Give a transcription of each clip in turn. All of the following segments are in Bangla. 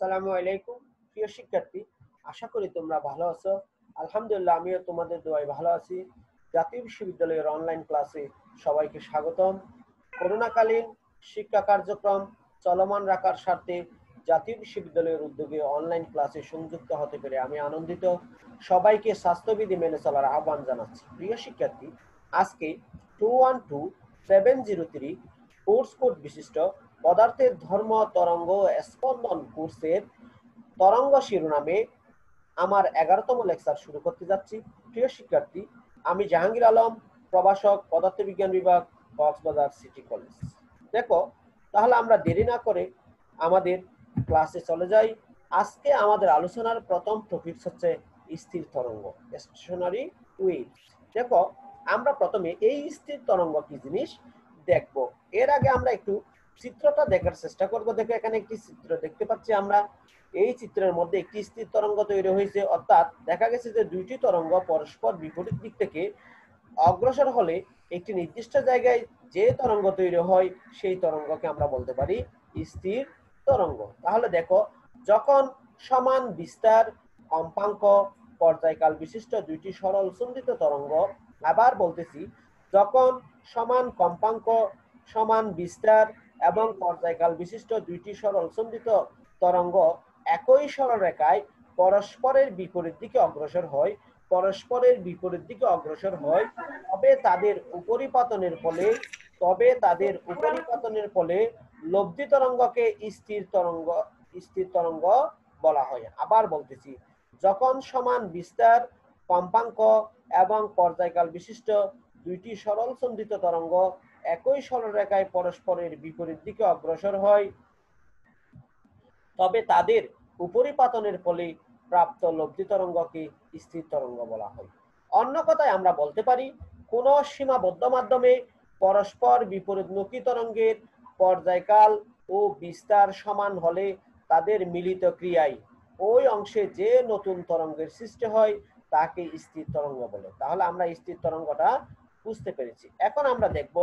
আসসালামু আলাইকুম, প্রিয় শিক্ষার্থী। আশা করি তোমরা ভালো আছো। আলহামদুলিল্লাহ, আমিও তোমাদের দোয়ায় ভালো আছি। জাতীয় বিশ্ববিদ্যালয়ের অনলাইন ক্লাসে সবাইকে স্বাগতম। করোনাকালীন শিক্ষা কার্যক্রম চলমান রাখার স্বার্থে জাতীয় বিশ্ববিদ্যালয়ের উদ্যোগে অনলাইন ক্লাসে সংযুক্ত হতে পেরে আমি আনন্দিত। সবাইকে স্বাস্থ্যবিধি মেনে চলার আহ্বান জানাচ্ছি। প্রিয় শিক্ষার্থী, আজকে two one two seven zero three course code বিশিষ্ট পদার্থের ধর্ম, তরঙ্গ, স্পন্দন কোর্সের তরঙ্গ শিরোনামে আমার এগারোতম লেকচার শুরু করতে যাচ্ছি। প্রিয় শিক্ষার্থী, আমি জাহাঙ্গীর আলম, প্রভাষক, পদার্থবিজ্ঞান বিভাগ, কক্সবাজার সিটি কলেজ। দেখো, তাহলে আমরা দেরি না করে আমাদের ক্লাসে চলে যাই। আজকে আমাদের আলোচনার প্রথম টপিকস হচ্ছে স্থির তরঙ্গ স্টেশনারি ওয়েভ দেখো, আমরা প্রথমে এই স্থির তরঙ্গ কি জিনিস দেখব। এর আগে আমরা একটু চিত্রটা দেখার চেষ্টা করব। দেখো, এখানে একটি চিত্র দেখতে পাচ্ছি আমরা। এই চিত্রের মধ্যে একটি স্থির তরঙ্গ তৈরি হয়েছে। অর্থাৎ দেখা গেছে যে দুইটি তরঙ্গ পরস্পর বিপরীত দিক থেকে অগ্রসর হলে একটি নির্দিষ্ট জায়গায় যে তরঙ্গ তৈরি হয়, সেই তরঙ্গকে আমরা বলতে পারি স্থির তরঙ্গ। তাহলে দেখো, যখন সমান বিস্তার কম্পাঙ্ক পর্যায়কাল বিশিষ্ট দুইটি সরল সন্ধিত তরঙ্গ, আবার বলতেছি, যখন সমান কম্পাঙ্ক সমান বিস্তার এবং পর্যায়কাল বিশিষ্ট দুইটি সরল সন্ধিত তরঙ্গ একই সরলরেখায় পরস্পরের বিপরীত দিকে অগ্রসর হয়, পরস্পরের বিপরীত দিকে অগ্রসর হয়। তবে তাদের উপরিপাতনের ফলে, তবে তাদের উপরিপাতনের ফলে লব্ধি তরঙ্গকে স্থির তরঙ্গ স্থির তরঙ্গ বলা হয়। আবার বলতেছি, যখন সমান বিস্তার, কম্পাঙ্ক এবং পর্যায়কাল বিশিষ্ট দুইটি সরল সন্ধিত তরঙ্গ একই সরলরেখায় পরস্পরের বিপরীত দিকে অগ্রসর হয়। তবে তাদের উপরিপাতনের ফলে প্রাপ্ত লব্ধি তরঙ্গকে স্থির তরঙ্গ বলা হয়। অন্য কথায় আমরা বলতে পারি, কোন সীমাবদ্ধ মাধ্যমে পরস্পর বিপরীতমুখী তরঙ্গের পর্যায়কাল ও বিস্তার সমান হলে তাদের মিলিত ক্রিয়ায় ওই অংশে যে নতুন তরঙ্গের সৃষ্টি হয় তাকে স্থির তরঙ্গ বলে। তাহলে আমরা স্থির তরঙ্গটা বুঝতে পেরেছি। এখন আমরা দেখব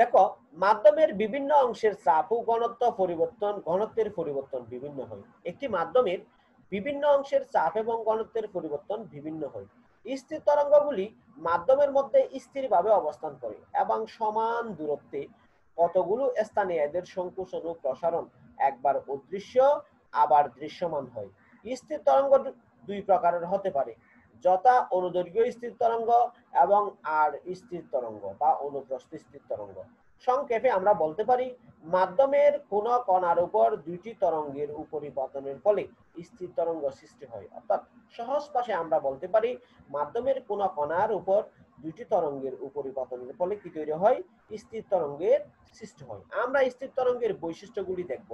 দেখো, মাধ্যমের বিভিন্ন অংশের চাপ ও ঘনত্ব পরিবর্তন, ঘনত্বের পরিবর্তন বিভিন্ন হয়। একটি মাধ্যমের বিভিন্ন অংশের চাপ এবং ঘনত্বের পরিবর্তন বিভিন্ন হয়। স্থির তরঙ্গগুলি মাধ্যমের মধ্যে স্থিরভাবে অবস্থান করে এবং সমান দূরত্বে কতগুলো স্থানে এদের সংকোচন ও প্রসারণ একবার অদৃশ্য, আবার দৃশ্যমান হয়। স্থির তরঙ্গ দুই প্রকারের হতে পারে। যথা অনুদৈর্ঘ্য স্থির তরঙ্গ এবং আর স্থির তরঙ্গ বা অনুপ্রস্থ স্থির তরঙ্গ। সংক্ষেপে আমরা বলতে পারি, মাধ্যমের কোন কণার উপর দুইটি তরঙ্গের উপরিপতনের ফলে স্থির তরঙ্গ সৃষ্টি হয়। অর্থাৎ সহজ পাশে আমরা বলতে পারি, মাধ্যমের কোন কণার উপর দুইটি তরঙ্গের উপরিপতনের ফলে কি তৈরি হয়? স্থির তরঙ্গের সৃষ্টি হয়। আমরা স্থির তরঙ্গের বৈশিষ্ট্যগুলি দেখব।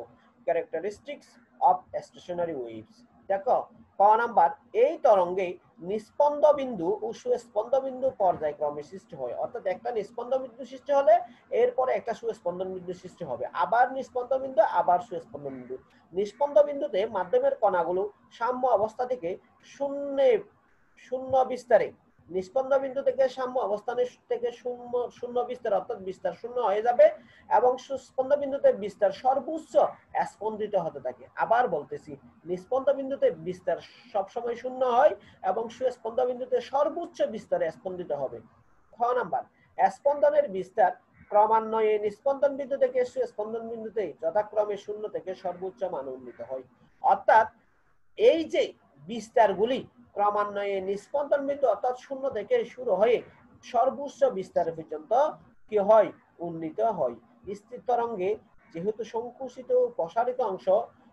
ক্যারেক্টারিস্টিক্স অফ স্টেশনারি ওয়েভস দেখো ক নাম্বার, এই তরঙ্গে নিস্পন্দ বিন্দু ও সুস্পন্দ বিন্দু পর্যায়ক্রমে সৃষ্টি হয়। অর্থাৎ একটা নিস্পন্দ বিন্দু সৃষ্টি হলে এরপরে একটা সুস্পন্দন বিন্দু সৃষ্টি হবে। আবার নিষ্পন্দ বিন্দু আবার সুস্পন্দ বিন্দু নিষ্পন্দ বিন্দুতে মাধ্যমের কণাগুলো সাম্য অবস্থা থেকে শূন্য শূন্য বিস্তারে নিস্পন্দ বিন্দু থেকে সাম্য অবস্থানের থেকে শূন্য শূন্য বিস্তার অর্থাৎ বিস্তার শূন্য হয়ে যাবে এবং সুস্পন্দ বিন্দুতে বিস্তার সর্বোচ্চ স্পন্দিত হতে থাকে। আবার বলতেছি নিস্পন্দ বিন্দুতে বিস্তার সবসময় শূন্য হয় এবং সুস্পন্দ বিন্দুতে সর্বোচ্চ বিস্তারে স্পন্দিত হবে। খ নাম্বার, স্পন্দনের বিস্তার ক্রমান্বয়ে নিস্পন্দন বিন্দু থেকে সুস্পন্দন বিন্দুতে যথাক্রমে শূন্য থেকে সর্বোচ্চ মান উন্নীত হয়। অর্থাৎ এই যে বিস্তারগুলি ক্রমান্বয়ে নিস্পন্দন বিন্দু অর্থাৎ শূন্য থেকে শুরু হয়ে সর্বোচ্চ বিস্তার পর্যন্ত কি হয়? উন্নীত হয়। স্থির তরঙ্গে যেহেতু সংকুচিত প্রসারিত অংশ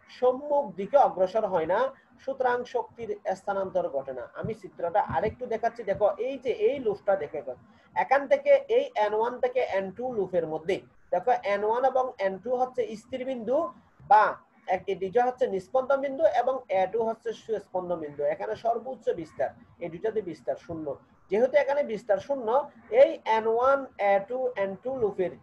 সম্মুখ দিকে অগ্রসর হয় না, সুতরাং শক্তির স্থানান্তর ঘটে না। আমি চিত্রটা আরেকটু দেখাচ্ছি। দেখো, এই যে এই লুপটা দেখে এখান থেকে এই এন ওয়ান থেকে এন টু লুপের মধ্যে। দেখো এন ওয়ান এবং এন টু হচ্ছে স্থির বিন্দু বা দুইটা হচ্ছে নিস্পন্দন বিন্দু এবং এ টু হচ্ছে সুস্পন্দন বিন্দু এখানে সর্বোচ্চ বিস্তার, এই দুইটাতে বিস্তার শূন্য। যেহেতু এখানে বিস্তার শূন্য, এই N one A two N two লুপের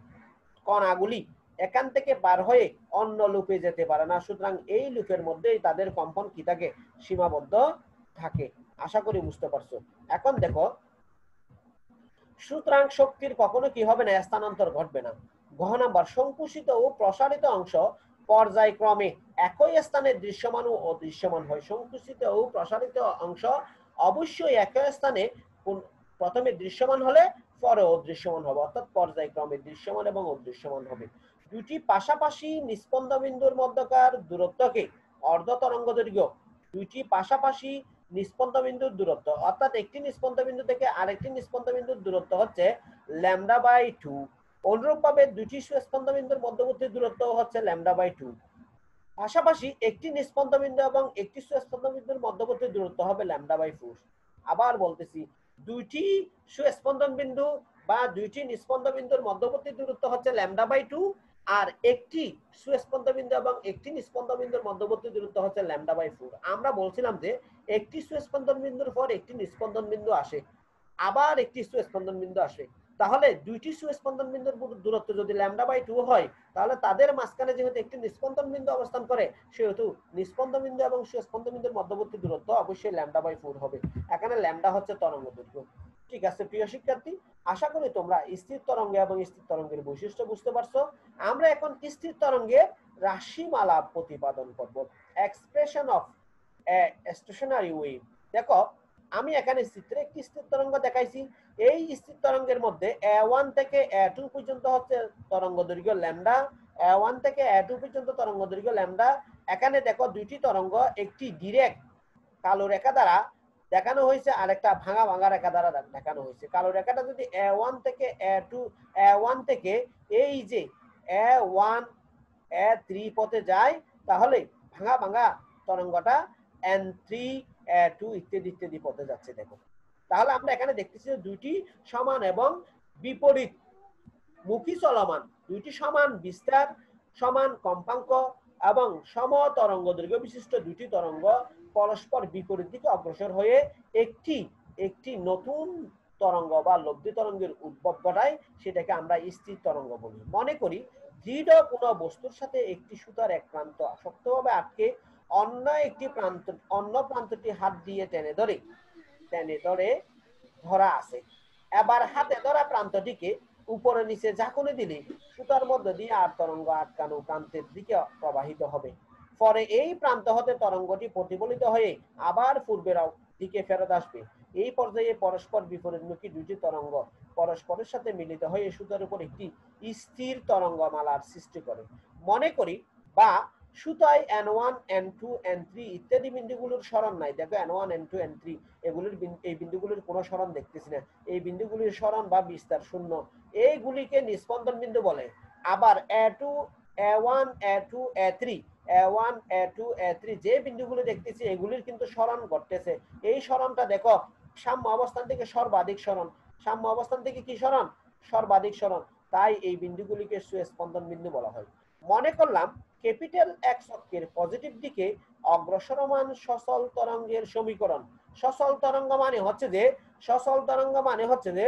কণাগুলি এখান থেকে বার হয়ে অন্য লুপে যেতে পারে না। সুতরাং এই লুপের মধ্যেই তাদের কম্পন কি থাকে? সীমাবদ্ধ থাকে। আশা করি বুঝতে পারছ। এখন দেখো, সুতরাং শক্তির কখনো কি হবে না? স্থানান্তর ঘটবে না। ঘ নাম্বার, সংকুচিত ও প্রসারিত অংশ পর্যায়ক্রমে একই স্থানে দৃশ্যমান ও অদৃশ্যমান হয়। সংকুচিত ও প্রসারিত অংশ অবশ্যই একই স্থানে প্রথমে দৃশ্যমান হলে পরে অদৃশ্যমান হবে, অর্থাৎ পর্যায়ক্রমে দৃশ্যমান এবং অদৃশ্যমান হবে। দুটি পাশাপাশি নিস্পন্দ বিন্দুর মধ্যকার দূরত্বকে অর্ধ তরঙ্গ দৈর্ঘ্য দুইটি পাশাপাশি নিস্পন্দ বিন্দুর দূরত্ব, অর্থাৎ একটি নিস্পন্দ বিন্দু থেকে আরেকটি নিস্পন্দ বিন্দুর দূরত্ব হচ্ছে ল্যামডা বাই টু। অনুরূপভাবে দুটি সুস্পন্দ বিন্দুর মধ্যবর্তী দূরত্ব হচ্ছে ল্যামডা বাই টু। পাশাপাশি একটি নিস্পন্দ বিন্দু এবং একটি সুস্পন্দ বিন্দুর মধ্যবর্তী দূরত্ব হবে ল্যামডা বাই ফোর আবার বলতেছি, দুইটি সুস্পন্দন বিন্দু বা দুইটি নিস্পন্দ বিন্দুর মধ্যবর্তী দূরত্ব হচ্ছে ল্যামডা বাই টু আর একটি সুস্পন্দ বিন্দু এবং একটি নিস্পন্দ বিন্দুর মধ্যবর্তী দূরত্ব হচ্ছে ল্যামডা বাই ফোর আমরা বলছিলাম যে একটি সুস্পন্দন বিন্দুর পর একটি নিস্পন্দন বিন্দু আসে, আবার একটি সুস্পন্দন বিন্দু আসে। তাহলে দুইটি সুস্পন্দন বিন্দুর দূরত্ব যদি ল্যামডা বাই টু হয়, তাহলে তাদের মাঝখানে যেহেতু একটি নিস্পন্দন বিন্দু অবস্থান করে, সেহেতু নিস্পন্দন বিন্দু এবং সুস্পন্দন বিন্দুর মধ্যবর্তী দূরত্ব অবশ্যই ল্যামডা বাই ফোর হবে। এখানে ল্যামডা হচ্ছে তরঙ্গ দৈর্ঘ্য। ঠিক আছে, প্রিয় শিক্ষার্থী, আশা করি তোমরা স্থির তরঙ্গে এবং স্থির তরঙ্গের বৈশিষ্ট্য বুঝতে পারছ। আমরা এখন স্থির তরঙ্গের রাশিমালা প্রতিপাদন করব। এক্সপ্রেশন অফ স্টেশনারি ওয়েভ দেখো আমি এখানে চিত্রে একটি স্থির তরঙ্গ দেখাইছি। এই স্থির তরঙ্গের মধ্যে এ ওয়ান থেকে এ টু পর্যন্ত হচ্ছে তরঙ্গ দৈর্ঘ্য ল্যামডা। এ ওয়ান থেকে এ টু পর্যন্ত তরঙ্গ দৈর্ঘ্য ল্যামডা। এখানে দেখো দুইটি তরঙ্গ, একটি ডিরেক্ট কালো রেখা দ্বারা দেখানো হয়েছে, আর একটা ভাঙা ভাঙা রেখা দ্বারা দেখানো হয়েছে। কালো রেখাটা যদি এ ওয়ান থেকে এ টু এ ওয়ান থেকে এই যে এ ওয়ান এ থ্রি পথে যায়, তাহলে ভাঙা ভাঙা তরঙ্গটা এন থ্রি ইত্যাদি ইত্যাদি পথে যাচ্ছে, দেখো। তাহলে আমরা এখানে দেখতেছি যে দুইটি সমান এবং বিপরীত মুখী চলমান। দুইটি সমান বিস্তার, সমান কম্পাঙ্ক এবং সম তরঙ্গ দৈর্ঘ্য বিশিষ্ট দুইটি তরঙ্গ পরস্পর বিপরীত দিকে অগ্রসর হয়ে একটি একটি নতুন তরঙ্গ বা লব্ধি তরঙ্গের উদ্ভব ঘটায়, সেটাকে আমরা স্থির তরঙ্গ বলি। মনে করি, দৃঢ় কোনো বস্তুর সাথে একটি সুতার এক প্রান্ত শক্তভাবে আটকে অন্য একটি প্রান্ত, অন্য প্রান্তটি হাত দিয়ে টেনে ধরে টেনে ধরে ধরা আছে। এবার হাতে ধরা প্রান্তটিকে উপরে নিচে ঝাঁকুনি দিলে সুতার মধ্যে দিয়ে আর তরঙ্গ আটকানো প্রান্তের দিকে প্রবাহিত হবে। পরে এই প্রান্ত হতে তরঙ্গটি প্রতিফলিত হয়ে আবার পূর্বের দিকে ফেরত আসবে। এই পর্যায়ে পরস্পর বিপরীতমুখী দুটি তরঙ্গ পরস্পরের সাথে মিলিত হয়ে সুতার উপর একটি স্থির তরঙ্গমালার সৃষ্টি করে। মনে করি বা সুতায় N one N two N three ইত্যাদি বিন্দুগুলোর স্মরণ নাই। দেখো N one N two N three এগুলির এই বিন্দুগুলির কোনো স্মরণ দেখতেছি না। এই বিন্দুগুলির স্মরণ বা বিস্তার শূন্য। এইগুলিকে নিস্পন্দন বিন্দু বলে। আবার A two A one A two A three A one A two A three যে বিন্দুগুলি দেখতেছি, এগুলির কিন্তু স্মরণ ঘটতেছে। এই স্মরণটা দেখো, সাম্য অবস্থান থেকে সর্বাধিক স্মরণ সাম্য অবস্থান থেকে কি স্মরণ সর্বাধিক স্মরণ তাই এই বিন্দুগুলিকে সুস্পন্দন বিন্দু বলা হয়। মনে করলাম ক্যাপিটাল এক্স অক্ষের পজিটিভ দিকে অগ্রসরমান সচল তরঙ্গের সমীকরণ। সচল তরঙ্গ মানে হচ্ছে যে, সচল তরঙ্গ মানে হচ্ছে যে,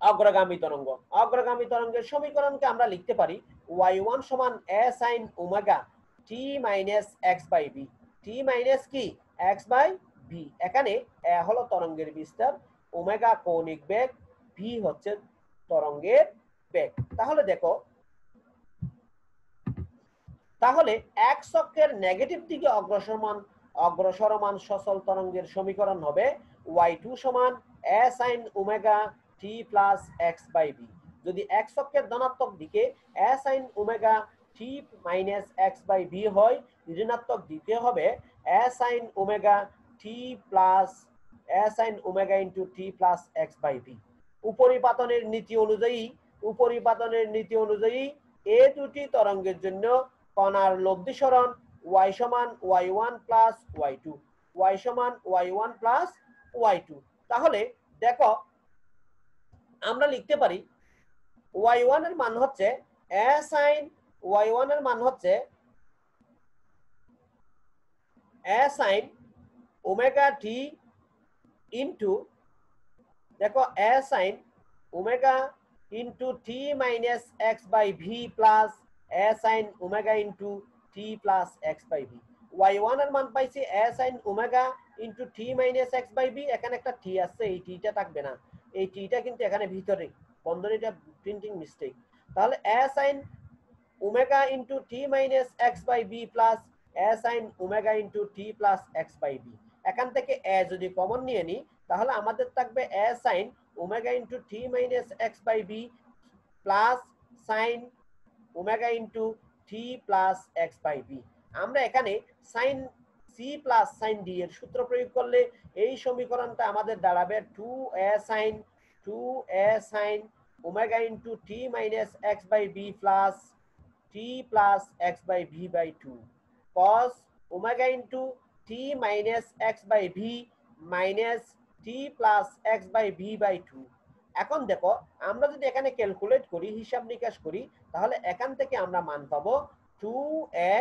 অগ্রগামী তরঙ্গ। অগ্রগামী তরঙ্গের সমীকরণকে আমরা লিখতে পারি ওয়াই ওয়ান সমান A sine omega T minus X by B T minus কি? এক্স বাই ভি এখানে এ হলো তরঙ্গের বিস্তার, ওমেগা কৌণিক বেগ ভি হচ্ছে তরঙ্গের বেগ। তাহলে দেখো তাহলে এক চক্রের নেগেটিভ দিকে অগ্রসরমান অগ্রসরমান সচল তরঙ্গের সমীকরণ হবে ওয়াই টু সমান A sine omega T plus X by B যদি এক চক্রের ধনাত্মক দিকে A sine omega T minus X by B হয়, ঋণাত্মক দিকে হবে A sine omega T plus A sine omega into T plus X by B উপরিপাতনের নীতি অনুযায়ী, উপরিপাতনের নীতি অনুযায়ী এ দুটি তরঙ্গের জন্য কণার লব্ধি সরণ ওয়াই সমান Y one plus Y two Y সমান Y one plus Y two তাহলে দেখো, আমরা লিখতে পারি ওয়াই ওয়ানের মান হচ্ছে এ সাইন ওয়াই ওয়ানের মান হচ্ছে A sine omega T into দেখো A sine omega into T minus X by V plus sine omega into T plus X by V Y ওয়ানের মান পাইছি A sine omega into T minus X by V এখানে একটা টি আছে এই টিটা থাকবে না। এই টিটা কিন্তু এখানে ভিতরে। বন্ধনীটা প্রিন্টিং মিস্টেক তাহলে A sine omega into T minus X by B plus A sine omega into T plus X by B এখান থেকে এ যদি কমন নিয়ে নিই, তাহলে আমাদের থাকবে A sine omega into T minus X by B plus sine omega into T plus X by B আমরা এখানে sine C plus sine D এর সূত্র প্রয়োগ করলে এই সমীকরণটা আমাদের দাঁড়াবে two A sine two A sine omega into T minus X by B plus T plus X by V by two cos omega into T minus X by V minus T plus X by V by two এখন দেখো, আমরা যদি এখানে ক্যালকুলেট করি, হিসাব নিকাশ করি তাহলে এখান থেকে আমরা মান পাবো two A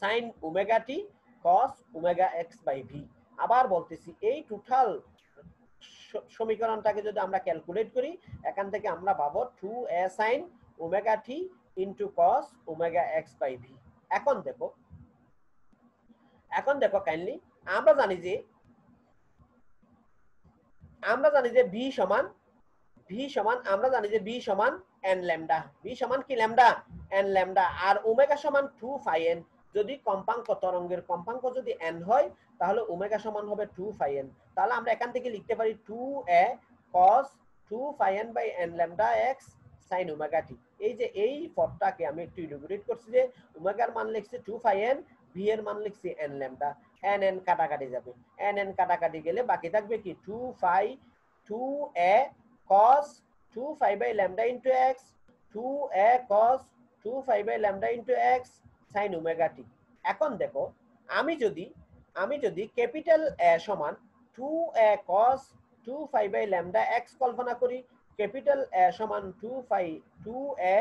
sine omega T cos omega X by V আবার বলতেছি, এই টোটাল সমীকরণটাকে যদি আমরা ক্যালকুলেট করি, এখান থেকে আমরা পাবো two A sine omega T into cos omega X by V এখন দেখো এখন দেখো কাইন্ডলি আমরা জানি যে, আমরা জানি যে ভি সমান ভি সমান, আমরা জানি যে বি সমান এন ল্যামডা বি সমান কি lambda N lambda R omega সমান টু ফাই যদি কম্পাঙ্ক তরঙ্গের কম্পাঙ্ক যদি এন হয়, তাহলে ওমেগা সমান হবে টু ফাই তাহলে আমরা এখান থেকে লিখতে পারি two A cos two phi N by N lambda X sine omega এই যে এই পদটাকে আমি একটু ইলুমিনেট করছি যে ওমেগার মান লিখছি টু ফাই এন এর মান লিখছি এন ল্যামডা এন এন কাটাকাটি যাবে। এন এন কাটাকাটি গেলে বাকি থাকবে কি? Two phi two A cos 2 phi by lambda into x 2a cos 2 phi by lambda into x sin omega t এখন দেখো আমি যদি আমি যদি ক্যাপিটাল এ সমান 2a cos 2 phi by lambda x কল্পনা করি ক্যাপিটাল এ সমান 2 phi 2a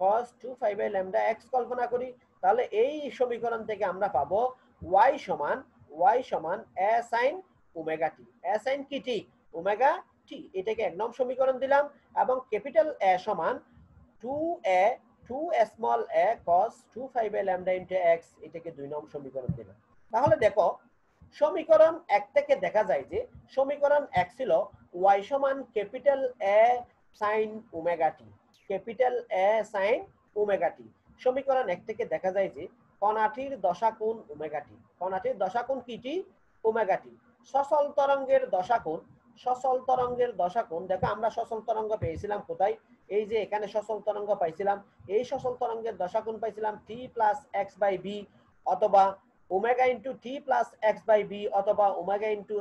cos 2 phi by lambda x কল্পনা করি তাহলে এই সমীকরণ থেকে আমরা পাবো y সমান y সমান a sin omega t a sin কি t omega টি, এটাকে এক নম্বর সমীকরণ দিলাম এবং ক্যাপিটাল এ সমান two A two A small A cos two five A lambda into X এটাকে দুই নম্বর সমীকরণ দিলাম। তাহলে দেখো, সমীকরণ এক থেকে দেখা যায় যে সমীকরণ এক ছিল ওয়াই সমান capital A sine omega T capital A sine omega T সমীকরণ এক থেকে দেখা যায় যে কণাটির দশা কোণ ওমেগা টি কণাটির দশা কোণ কি টি? ওমেগা টি সচল তরঙ্গের দশা কোণ সচল তরঙ্গের দশা কোণ দেখো, আমরা সচল তরঙ্গ পেয়েছিলাম কোথায়? এই যে এখানে সচল তরঙ্গ পাইছিলাম, এই সচল তরঙ্গের দশা কোণ পাইছিলাম? T plus X by B অথবা omega into T plus X by B অথবা omega into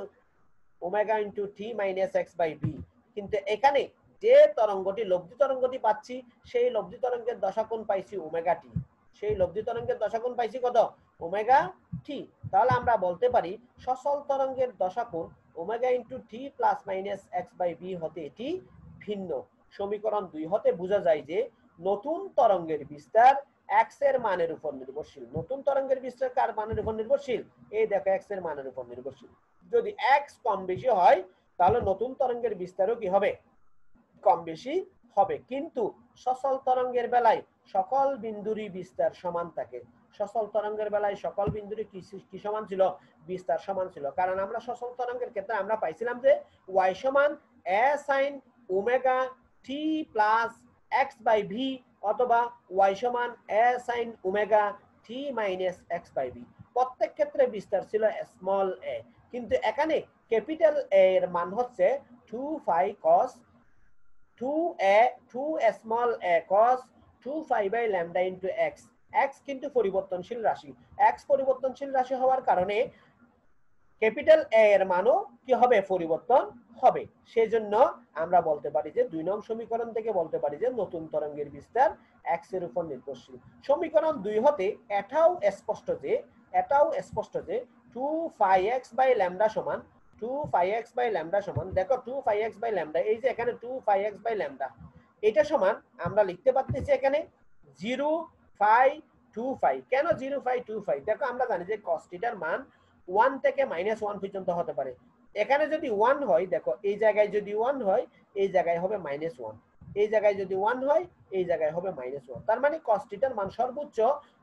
omega into T minus X by B কিন্তু এখানে যে তরঙ্গটি, লব্ধি তরঙ্গটি পাচ্ছি, সেই লব্ধি তরঙ্গের দশা কোণ পাইছি? ওমেগা টি সেই লব্ধি তরঙ্গের দশা কোণ পাইছি কত? ওমেগা টি তাহলে আমরা বলতে পারি সচল তরঙ্গের দশা কোণ omega into T plus minus X by B হতে এটি ভিন্ন। সমীকরণ দুই হতে বোঝা যায় যে নতুন তরঙ্গের বিস্তার এক্সের মানের উপর নির্ভরশীল। নতুন তরঙ্গের বিস্তার কার মানের উপর নির্ভরশীল? এই দেখো এক্সের মানের উপর নির্ভরশীল। যদি এক্স কম বেশি হয়, তাহলে নতুন তরঙ্গের বিস্তারও কি হবে? কম বেশি হবে। কিন্তু সচল তরঙ্গের বেলায় সকল বিন্দুরই বিস্তার সমান থাকে। সচল তরঙ্গের বেলায় সকল বিন্দুরই কি সমান ছিল? বিস্তার সমান ছিল। কারণ আমরা সচল তরঙ্গের ক্ষেত্রে আমরা পাইছিলাম যে ওয়াই সমান A sine omega T plus X by V অথবা ওয়াই সমান A sine omega T minus X by V প্রত্যেক ক্ষেত্রে বিস্তার ছিল স্মল এ কিন্তু এখানে ক্যাপিটাল এ এর মান হচ্ছে two phi cos two A two small A cos two phi by lambda into X X কিন্তু পরিবর্তনশীল রাশি। এক্স পরিবর্তনশীল রাশি হওয়ার কারণে ক্যাপিটাল এ এর মানও কি হবে? পরিবর্তন হবে। সেজন্য আমরা বলতে পারি যে দুই নং সমীকরণ থেকে বলতে পারি যে নতুন তরঙ্গের বিস্তার এক্সের উপর নির্ভরশীল। সমীকরণ দুই হতে এটাও স্পষ্ট যে, এটাও স্পষ্ট যে two phi x by lambda সমান two phi x by lambda সমান, দেখো two phi x by lambda এই যে এখানে two phi x by lambda এটা সমান আমরা লিখতে পারতেছি এখানে জিরো ফাই টু ফাই কেন জিরো ফাই টু ফাই দেখো, আমরা জানি যে কস্টিটার মান ওয়ান থেকে মাইনাস ওয়ান পর্যন্ত হতে পারে। এখানে যদি ওয়ান হয়, দেখো, এই জায়গায় যদি ওয়ান হয়, এই জায়গায় হবে মাইনাস ওয়ান এই জায়গায় যদি ওয়ান হয়, এই জায়গায় হবে মাইনাস ওয়ান তার মানে কস থিটার মান সর্বোচ্চ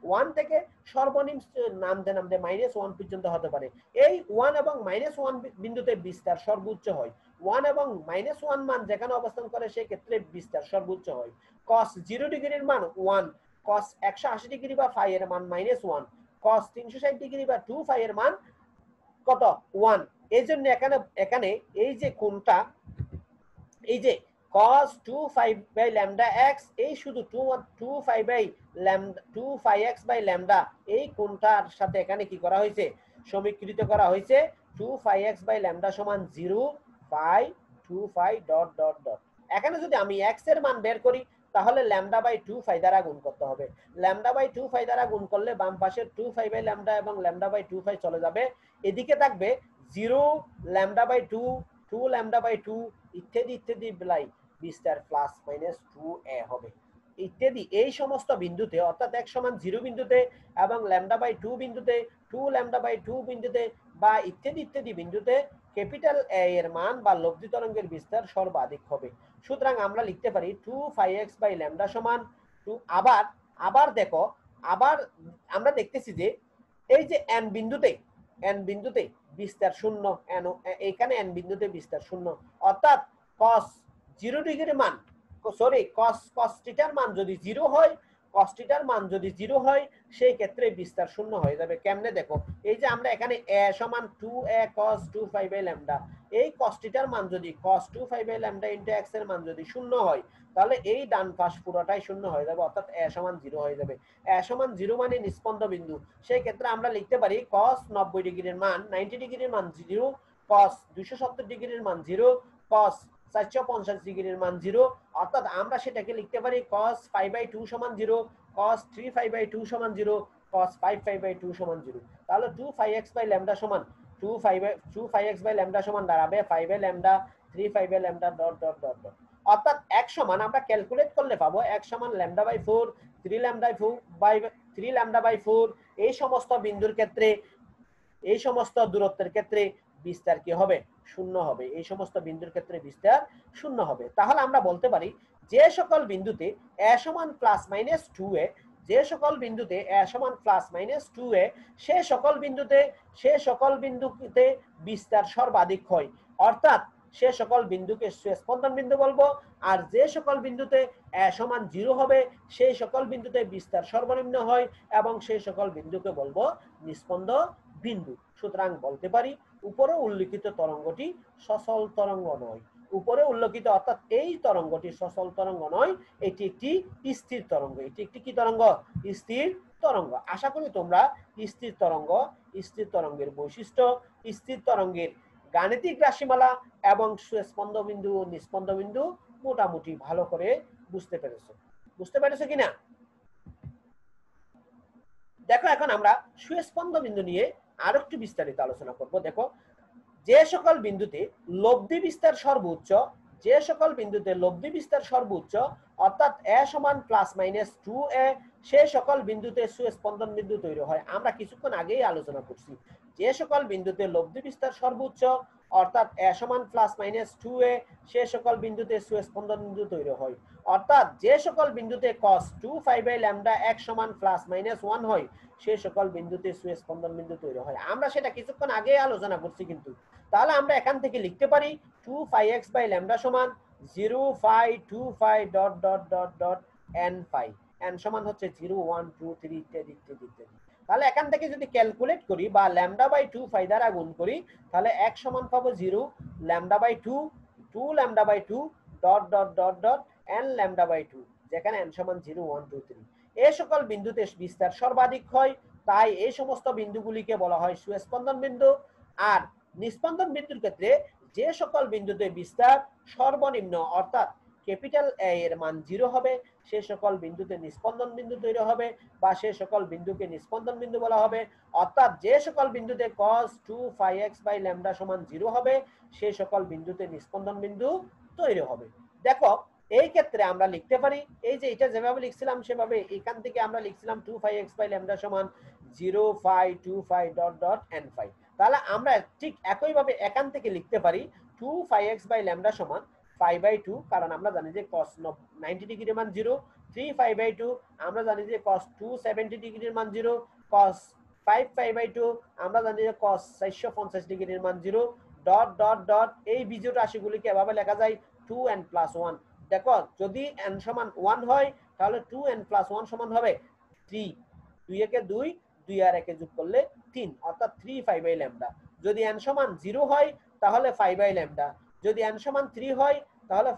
ওয়ান থেকে সর্বনিম্ন নামতে নামতে মাইনাস ওয়ান পর্যন্ত হতে পারে। এই ওয়ান এবং মাইনাস ওয়ান বিন্দুতে বিস্তার সর্বোচ্চ হয়। ওয়ান এবং মাইনাস ওয়ান মান যেখানে অবস্থান করে সেই ক্ষেত্রে বিস্তার সর্বোচ্চ হয়। কস জিরো ডিগ্রির মান ওয়ান কস একশো আশি ডিগ্রি বা ফাই এর মান মাইনাস ওয়ান কস তিনশো ষাট ডিগ্রি বা টু ফাই এর মান কত? ওয়ান এই জন্য এখানে এখানে এই যে কোনটা এই যে cos 2 phi by lambda x, এই শুধু 2 2 phi by lambda 2 phi x by lambda, এই কোনটার সাথে এখানে কি করা হয়েছে? সমীকৃত করা হয়েছে 2 phi x by lambda সমান 0 phi 2 phi dot dot dot এখানে যদি আমি x এর মান বের করি তাহলে ল্যামডা বাই টু ফাই দ্বারা গুণ করতে হবে। ল্যামডা বাই টু ফাই দ্বারা গুণ করলে বাম পাশের টু ফাই বাই ল্যামডা এবং ল্যামডা বাই টু ফাই চলে যাবে। এদিকে থাকবে zero, lambda by two two, lambda by two, ইত্যাদি ইত্যাদি বেলায় বিস্তার প্লাস মাইনাস টু এ হবে। ইত্যাদি এই সমস্ত বিন্দুতে, অর্থাৎ এক সমান জিরো বিন্দুতে এবং ল্যামডা বাই টু বিন্দুতে, টু, ল্যামডা বাই টু বিন্দুতে বা ইত্যাদি ইত্যাদি বিন্দুতে ক্যাপিটাল এ এর মান বা লব্ধি তরঙ্গের বিস্তার সর্বাধিক হবে। সুতরাং আমরা লিখতে পারি two five X by lambda সমান টু আবার আবার দেখো, আবার আমরা দেখতেছি যে এই যে এন বিন্দুতে এন বিন্দুতে বিস্তার শূন্য এন এখানে এন বিন্দুতে বিস্তার শূন্য। অর্থাৎ কস জিরো ডিগ্রির মান সরি কস কস টিটার মান যদি জিরো হয় কস টিটার মান যদি জিরো হয়, সেই ক্ষেত্রে বিস্তার শূন্য হয়ে যাবে। কেমনে দেখো, এই যে আমরা এখানে এ সমান two A cos two five A lambda এই কস টিটার মান যদি cos two five A lambda into এক্সের মান যদি শূন্য হয়, তাহলে এই ডান পাশ পুরোটাই শূন্য হয়ে যাবে, অর্থাৎ এ সমান জিরো হয়ে যাবে। এ সমান জিরো মানে নিষ্পন্দ বিন্দু। সেই ক্ষেত্রে আমরা লিখতে পারি কস নব্বই ডিগ্রির মান নাইনটি ডিগ্রির মান জিরো কস দুইশো সত্তর ডিগ্রির মান জিরো কস চারশো পঞ্চাশ ডিগ্রির মান জিরো অর্থাৎ আমরা সেটাকে লিখতে পারি কস ফাইভ বাই টু সমান zero cos three five by two সমান zero cos five five by two সমান জিরো তাহলে two five X by lambda সমান two five two five X by lambda সমান দাঁড়াবে five A lambda three five lambda dot dot dot dot অর্থাৎ এক সমান আমরা ক্যালকুলেট করলে পাবো এক সমান lambda by four three lambda four by three lambda by four এই সমস্ত বিন্দুর ক্ষেত্রে, এই সমস্ত দূরত্বের ক্ষেত্রে বিস্তার কি হবে? শূন্য হবে। এই সমস্ত বিন্দুর ক্ষেত্রে বিস্তার শূন্য হবে। তাহলে আমরা বলতে পারি, যে সকল বিন্দুতে এ সমান প্লাস মাইনাস টু এ, যে সকল বিন্দুতে এ সমান প্লাস মাইনাস টু এ, সে সকল বিন্দুতে, সে সকল বিন্দুতে বিস্তার সর্বাধিক হয়। অর্থাৎ সে সকল বিন্দুকে স্পন্দন বিন্দু বলব, আর যে সকল বিন্দুতে সমান জিরো হবে সেই সকল বিন্দুতে বিস্তার সর্বনিম্ন হয় এবং সেই সকল বিন্দুকে বলব নিস্পন্দ বিন্দু। সুতরাং বলতে পারি উপরে উল্লিখিত তরঙ্গটি সচল তরঙ্গ নয়। উপরে উল্লেখিত অর্থাৎ এই তরঙ্গটি সচল তরঙ্গ নয়, এটি একটি স্থির তরঙ্গ। এটি একটি কি তরঙ্গ? স্থির তরঙ্গ। আশা করি তোমরা স্থির তরঙ্গ, স্থির তরঙ্গের বৈশিষ্ট্য, স্থির তরঙ্গের গাণিতিক রাশিমালা এবং স্পন্দ বিন্দু ও নিস্পন্দ বিন্দু মোটামুটি ভালো করে বুঝতে পেরেছ। বুঝতে পেরেছ কিনা? দেখো এখন আমরা সুস্পন্দ বিন্দু নিয়ে আরও একটু বিস্তারিত আলোচনা করব। দেখো, যে সকল বিন্দুতে লব্ধি বিস্তার সর্বোচ্চ, যে সকল বিন্দুতে লব্ধি বিস্তার সর্বোচ্চ, অর্থাৎ এ সমান প্লাস মাইনাস টু এ সে সকল বিন্দুতে সুস্পন্দন বিন্দু তৈরি হয়। আমরা কিছুক্ষণ আগেই আলোচনা করছি। যে সকল বিন্দুতে লব্ধি বিস্তার সর্বোচ্চ, অর্থাৎ এ সমান প্লাস মাইনাস টু এ সে সকল বিন্দুতে সুস্পন্দন বিন্দু তৈরি হয়। অর্থাৎ যে সকল বিন্দুতে cos two five by lambda এক সমান প্লাস মাইনাস ওয়ান হয়, সে সকল বিন্দুতে সুস্পন্দন বিন্দু তৈরি হয়। আমরা সেটা কিছুক্ষণ আগে আলোচনা করছি কিন্তু। তাহলে আমরা এখান থেকে লিখতে পারি two five X by lambda সমান zero five two five dot dot dot dot N five N সমান হচ্ছে জিরো ওয়ান টু থ্রি ইত্যাদি ইত্যাদি ইত্যাদি তাহলে এখান থেকে যদি ক্যালকুলেট করি বা ল্যামডা বাই টু ফাইভ দ্বারা গুণ করি, তাহলে এক সমান পাবো zero lambda by two two lambda by two dot dot dot dot N lambda by two যেখানে এন সমান জিরো ওয়ান টু থ্রি এই সকল বিন্দুতে বিস্তার সর্বাধিক হয়, তাই এই সমস্ত বিন্দুগুলিকে বলা হয় সুস্পন্দন বিন্দু। আর নিস্পন্দন বিন্দুর ক্ষেত্রে যে সকল বিন্দুতে বিস্তার সর্বনিম্ন, অর্থাৎ ক্যাপিটাল এ এর মান জিরো হবে, সে সকল বিন্দুতে নিস্পন্দন বিন্দু তৈরি হবে, বা সে সকল বিন্দুকে নিস্পন্দন বিন্দু বলা হবে। অর্থাৎ যে সকল বিন্দুতে cos 2 phi x by lambda সমান জিরো হবে, সে সকল বিন্দুতে নিস্পন্দন বিন্দু তৈরি হবে। দেখো এই ক্ষেত্রে আমরা লিখতে পারি, এই যে এটা যেভাবে লিখছিলাম সেভাবে এখান থেকে আমরা লিখছিলাম two five X by lambda সমান zero five two five dot dot N five তাহলে আমরা ঠিক একইভাবে এখান থেকে লিখতে পারি two five X by lambda সমান ফাইভ বাই টু কারণ আমরা জানি যে কস নাইনটি ডিগ্রির মান zero three five by two আমরা জানি যে কস টু সেভেন্টি ডিগ্রির মান zero cos five five by two আমরা জানি যে কস চারশো পঞ্চাশ ডিগ্রির মান জিরো ডট ডট ডট এই বীজীয় রাশিগুলিকে এভাবে লেখা যায় টু এন প্লাস ওয়ান দেখো, যদি এন সমান ওয়ান হয়, তাহলে টু এন প্লাস ওয়ান সমান হবে থ্রি দুই একে দুই দুই আর একে যোগ করলে তিন, অর্থাৎ থ্রি ফাইভ বাই ল্যামডা যদি এন সমান জিরো হয়, তাহলে ফাইভ বাই ল্যামডা যদি এন সমান থ্রি হয়, তাহলে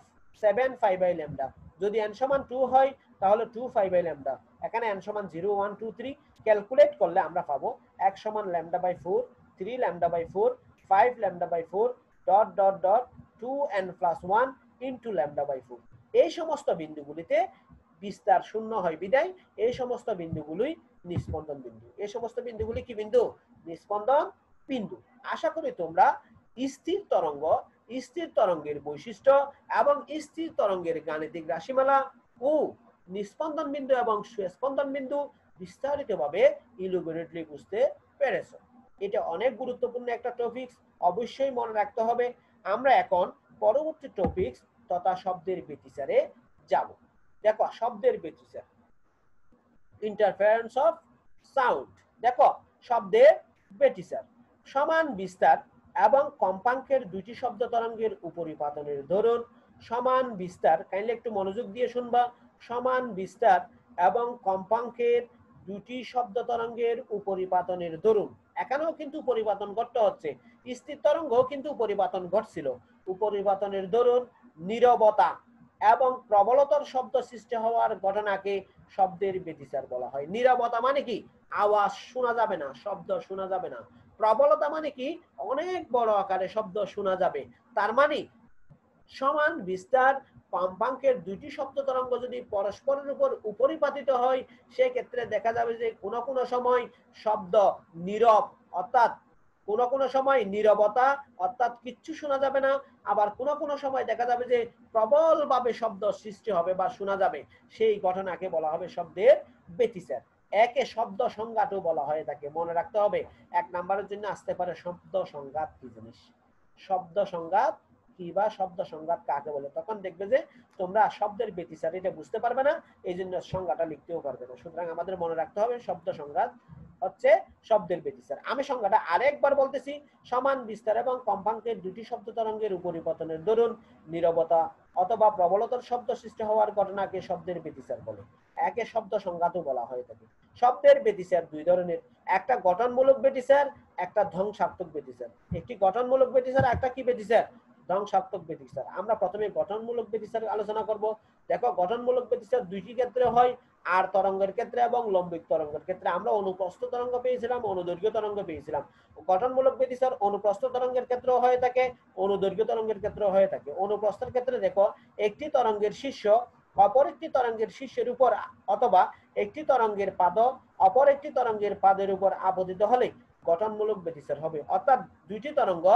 সেভেন ফাইভ বাই ল্যামডা যদি এন সমান টু হয়, তাহলে টু ফাইভ বাই ল্যামডা এখানে এন সমান zero one two three calculate করলে আমরা পাবো এক সমান lambda by four three lambda by four five by four dot dot dot two N plus one into lambda by four এই সমস্ত বিন্দুগুলিতে বিস্তার শূন্য হয় বিদায়। এই সমস্ত বিন্দুগুলোই নিস্পন্দন বিন্দু। এই সমস্ত বিন্দুগুলি কি বিন্দু? নিস্পন্দন বিন্দু। আশা করি তোমরা স্থির তরঙ্গ, স্থির তরঙ্গের বৈশিষ্ট্য এবং স্থির তরঙ্গের গাণিতিক রাশিমালা ও নিস্পন্দন বিন্দু এবং সুস্পন্দন বিন্দু বিস্তারিতভাবে ইলুমিনেটলি বুঝতে পেরেছ। এটা অনেক গুরুত্বপূর্ণ একটা টপিকস অবশ্যই মনে রাখতে হবে। আমরা এখন পরবর্তী টপিকস তথা শব্দের বেতিচারে যাব। দেখো, শব্দের বেতিচার ইন্টারফারেন্স অফ সাউন্ড দেখো, শব্দের বেটিচার সমান বিস্তার এবং কম্পাঙ্কের দুইটি শব্দ তরঙ্গের উপরিপাতনের ধরুন। সমান বিস্তার কাইন্ডলি একটু মনোযোগ দিয়ে শুনবা। সমান বিস্তার এবং কম্পাঙ্কের দুটি শব্দ তরঙ্গের উপরিপাতনের ধরুন। এখানেও কিন্তু পরিপাতন ঘটতে হচ্ছে। স্থির তরঙ্গ কিন্তু পরিবর্তন ঘটছিল। উপরিপাতনের দরুন নীরবতা এবং প্রবলতর শব্দ সৃষ্টি হওয়ার ঘটনাকে শব্দের ব্যতিচার বলা হয়। নীরবতা মানে কি? আওয়াজ শোনা যাবে না, শব্দ শোনা যাবে না। প্রবলতা মানে কি? অনেক বড় আকারে শব্দ শোনা যাবে। তার মানে সমান বিস্তার কম্পাঙ্কের দুইটি শব্দ তরঙ্গ যদি পরস্পরের উপর উপরিপাতিত হয়, সেক্ষেত্রে দেখা যাবে যে কোনো কোনো সময় শব্দ নীরব অর্থাৎ কোনো কোনো সময় নীরবতা অর্থাৎ কিচ্ছু শোনা যাবে না, আবার কোনো কোনো সময় দেখা যাবে যে প্রবলভাবে শব্দ সৃষ্টি হবে বা শোনা যাবে। সেই ঘটনাকে বলা হবে শব্দের বেতিচার একে শব্দ সংঘাতও বলা হয় তাকে মনে রাখতে হবে, এক নাম্বারের জন্য আসতে পারে শব্দ সংঘাত কি জিনিস? শব্দ সংঘাত কি বা শব্দ সংঘাত কাকে বলে? তখন দেখবে যে তোমরা শব্দের বেতিচার এটা বুঝতে পারবে না এই জন্য সংজ্ঞাটা লিখতেও পারবে না। সুতরাং আমাদের মনে রাখতে হবে শব্দ সংঘাত হচ্ছে শব্দের বেতিচার আমি সংজ্ঞাটা আরেকবার বলতেছি, সমান বিস্তার এবং কম্পাঙ্কের দুটি শব্দ তরঙ্গের উপরিপতনের দরুন নীরবতা অথবা প্রবলতার শব্দ সৃষ্টি হওয়ার ঘটনাকে শব্দের বেতিচার বলে একে শব্দ সংঘাতও বলা হয়ে থাকে। শব্দের বেতিচার দুই ধরনের, একটা গঠনমূলক বেতিচার একটা ধ্বংসাত্মক বেতিচার একটি গঠনমূলক বেতিচার একটা কি বেতিচার ধ্বংসাত্মক বেতিচার আমরা প্রথমে গঠনমূলক বেতিচার আলোচনা করব। দেখো, গঠনমূলক বেতিচার দুইটি ক্ষেত্রে হয়, আর তরঙ্গের ক্ষেত্রে এবং লম্বিক তরঙ্গের ক্ষেত্রে। আমরা অনুপ্রস্থ তরঙ্গ পেয়েছিলাম, অনুদৈর্ঘ্য তরঙ্গ পেয়েছিলাম। গঠনমূলক বেতিচার অনুপ্রস্থ তরঙ্গের ক্ষেত্রেও হয়ে থাকে, অনুদৈর্ঘ্য তরঙ্গের ক্ষেত্রেও হয়ে থাকে। অনুপ্রস্থের ক্ষেত্রে দেখো, একটি তরঙ্গের শীর্ষ অপর একটি তরঙ্গের শীর্ষের উপর অথবা একটি তরঙ্গের পাদ অপর একটি তরঙ্গের পাদের উপর আপতিত হলে গঠনমূলক বেতিচার হবে। অর্থাৎ দুইটি তরঙ্গ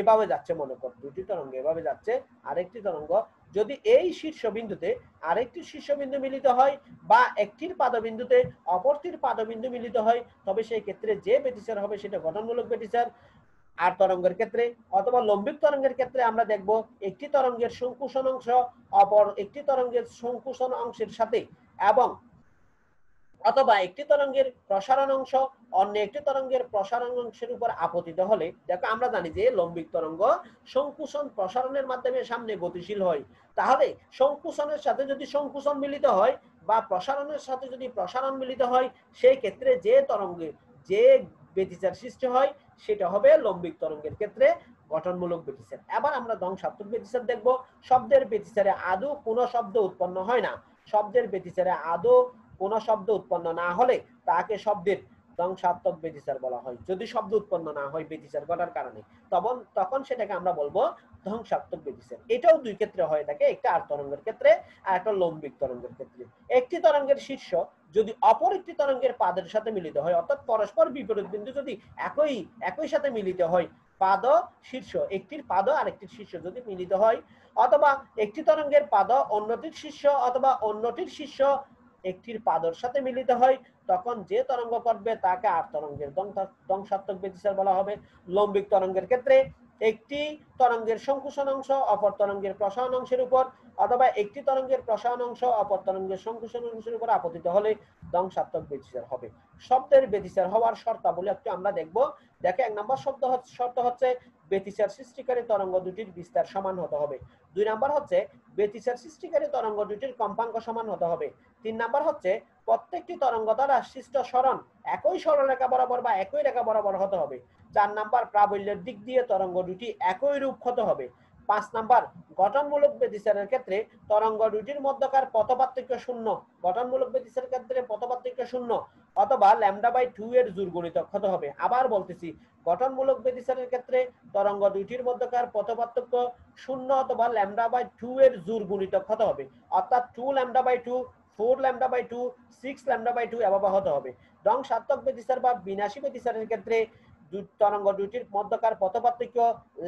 এভাবে যাচ্ছে, মনে কর। দুইটি তরঙ্গ এভাবে যাচ্ছে, আরেকটি তরঙ্গ। যদি এই শীর্ষবিন্দুতে আরেকটি শীর্ষবিন্দু মিলিত হয় বা একটির পাদবিন্দুতে অপরটির পাদবিন্দু মিলিত হয়, তবে সেই ক্ষেত্রে যে বেতিচার হবে সেটা গঠনমূলক বেতিচার আর তরঙ্গের ক্ষেত্রে অথবা লম্বিক তরঙ্গের ক্ষেত্রে আমরা দেখব একটি তরঙ্গের সংকুশন অংশ অপর একটি তরঙ্গের সংকুশন অংশের সাথে এবং অথবা একটি তরঙ্গের প্রসারণ অংশ অন্য একটি তরঙ্গের প্রসারণ অংশের উপর আপতিত হলে, দেখো আমরা জানি যে লম্বিক তরঙ্গ সংকুশন প্রসারণের মাধ্যমে সামনে গতিশীল হয়। তাহলে সংকুশনের সাথে যদি সংকুশন মিলিত হয় বা প্রসারণের সাথে যদি প্রসারণ মিলিত হয় সেই ক্ষেত্রে যে তরঙ্গে যে ব্যতিচার সৃষ্টি হয়, সেটা হবে লম্বিক তরঙ্গের ক্ষেত্রে গঠনমূলক ব্যতিচার। এবার আমরা ধ্বংসাত্মক ব্যতিচার দেখব। শব্দের ব্যতিচারে আদৌ কোনো শব্দ উৎপন্ন হয় না। শব্দের ব্যতিচারে আদৌ কোনো শব্দ উৎপন্ন না হলে তাকে শব্দের ধ্বংসাত্মক ব্যতিচার বলা হয়। যদি শব্দ উৎপন্ন না হয় ব্যতিচার ঘটার কারণে তখন তখন সেটাকে আমরা বলব ধ্বংসাত্মক ব্যতিচার। এটাও দুই ক্ষেত্রে হয়ে থাকে, একটা আর তরঙ্গের ক্ষেত্রে আর একটা লম্বিক তরঙ্গের ক্ষেত্রে। একটি তরঙ্গের শীর্ষ যদি অপর একটি তরঙ্গের পাদের সাথে মিলিত হয়, অর্থাৎ পরস্পর বিপরীত বিন্দু যদি একই একই সাথে মিলিত হয়, পাদ শীর্ষ, একটির পাদ আর একটির শীর্ষ যদি মিলিত হয়, অথবা একটি তরঙ্গের পাদ অন্যটির শীর্ষ অথবা অন্যটির শীর্ষ একটির পাদর সাথে মিলিত হয়, তখন যে তরঙ্গ করবে তাকে আর তরঙ্গের ধ্বংসাত্মক ব্যতিচার বলা হবে। লম্বিক তরঙ্গের ক্ষেত্রে একটি তরঙ্গের সংকুশন অংশ, অপর তরঙ্গের প্রসারণ অংশের উপর, অথবা একটি তরঙ্গের প্রসারণ অংশ, অপর তরঙ্গের সংকুশন অংশের উপর আপতিত হলে ধ্বংসাত্মক ব্যতিচার হবে। শব্দের ব্যতিচার হওয়ার শর্তাবলী একটু আমরা দেখব। দেখে এক নম্বর শব্দ শর্ত হচ্ছে ব্যতিচার সৃষ্টিকারী তরঙ্গ দুটির বিস্তার সমান হতে হবে। দুই নাম্বার হচ্ছে, ব্যতিচার সৃষ্টিকারী তরঙ্গ দুটির কম্পাঙ্ক সমান হতে হবে। তিন নাম্বার হচ্ছে, প্রত্যেকটি তরঙ্গ দ্বারা সৃষ্ট সরণ একই সরলরেখা বরাবর বা একই রেখা বরাবর হতে হবে। চার নাম্বার প্রাবল্যের দিক দিয়ে তরঙ্গ দুটি একই রূপ হতে হবে। পাঁচ নাম্বার গঠনমূলক ব্যতিচারের ক্ষেত্রে তরঙ্গ দুটির মধ্যকার পথপার্থক্য শূন্য। গঠনমূলক ব্যতিচারের ক্ষেত্রে পথপার্থক্য শূন্য অথবা ল্যামডা বাই টু এর জোর গণিতক হতে হবে। আবার বলতেছি গঠনমূলক ব্যতিচারের ক্ষেত্রে তরঙ্গ দুইটির মধ্যকার পথপার্থক্য শূন্য অথবা ল্যামডা বাই টু এর জোর গুণিতক হতে হবে। অর্থাৎ two lambda by two, four lambda by two, six lambda by two এভাবে হতে হবে। রং সার্থক ব্যতিচার বা বিনাশী ব্যতিচারের ক্ষেত্রে তরঙ্গ দুইটির মধ্যকার পথপার্থক্য